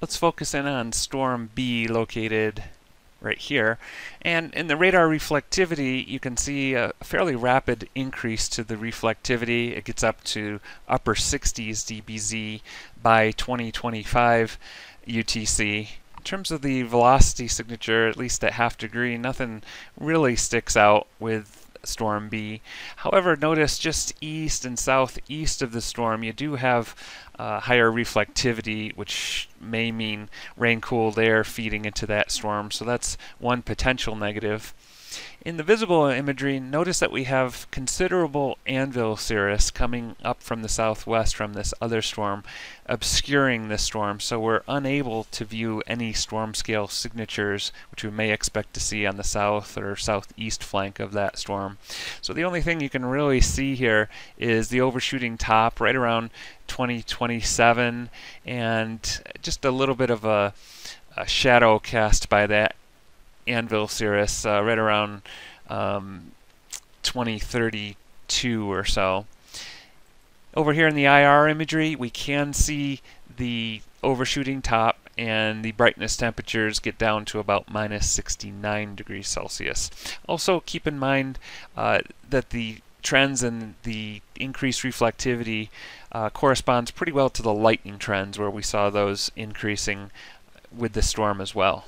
let's focus in on storm B located right here. And in the radar reflectivity, you can see a fairly rapid increase to the reflectivity. It gets up to upper 60s dBz by 2025 UTC. In terms of the velocity signature, at least at half degree, nothing really sticks out with storm B. However, notice just east and southeast of the storm, you do have uh, higher reflectivity, which may mean rain cooled air feeding into that storm. So that's one potential negative. In the visible imagery, notice that we have considerable anvil cirrus coming up from the southwest from this other storm, obscuring this storm, so we're unable to view any storm scale signatures, which we may expect to see on the south or southeast flank of that storm. So the only thing you can really see here is the overshooting top right around 2027 and just a little bit of a, a shadow cast by that anvil cirrus uh, right around um, 2032 or so. Over here in the IR imagery, we can see the overshooting top and the brightness temperatures get down to about minus 69 degrees Celsius. Also keep in mind uh, that the trends and the increased reflectivity uh, corresponds pretty well to the lightning trends where we saw those increasing with the storm as well.